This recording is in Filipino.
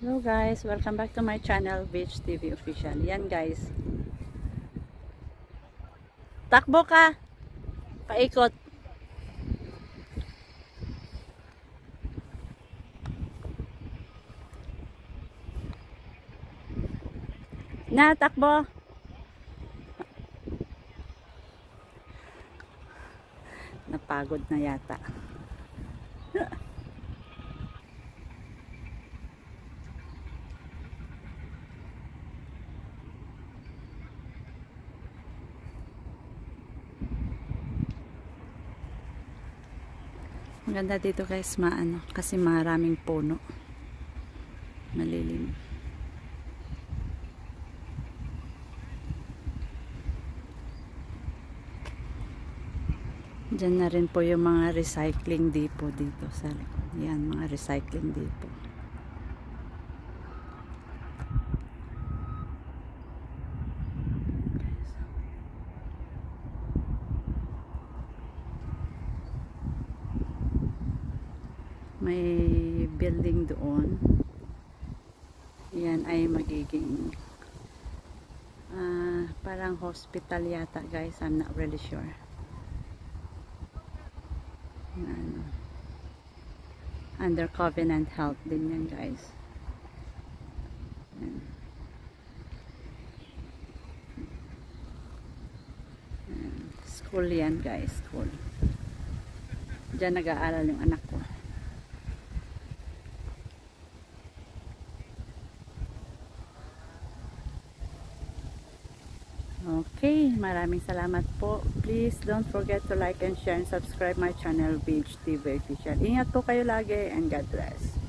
guys, welcome back to my channel Beach TV Official. Yan guys. Takbo ka. Paikot. Na, takbo. Napagod na yata. Maganda dito guys, maano, kasi maraming puno. Malilim. Diyan na rin po yung mga recycling depot dito sa likod. Yan, mga recycling depot. May building doon. Yan ay magiging ah, parang hospital yata guys. I'm not really sure. Ano. Under Covenant Health din yan guys. Yan. Yan. School yan guys. School. Diyan nag-aaral yung anak Okay, maraming salamat po. Please don't forget to like and share and subscribe my channel, Beach TV Official. Ingat po kayo lagi and God bless.